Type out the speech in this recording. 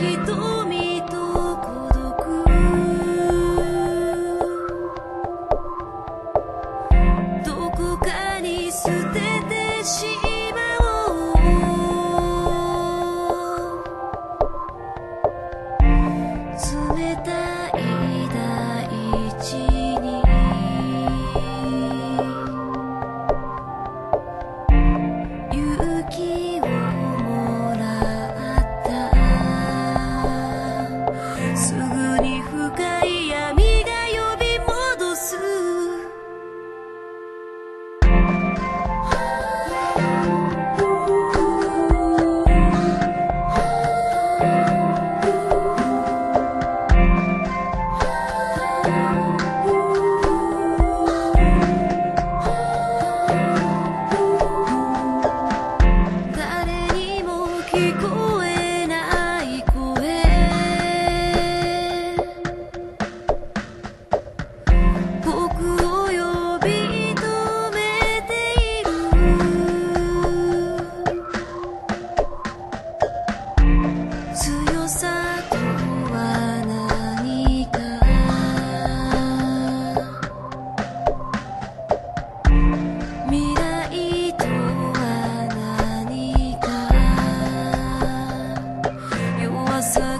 人僕を呼び止めている。casa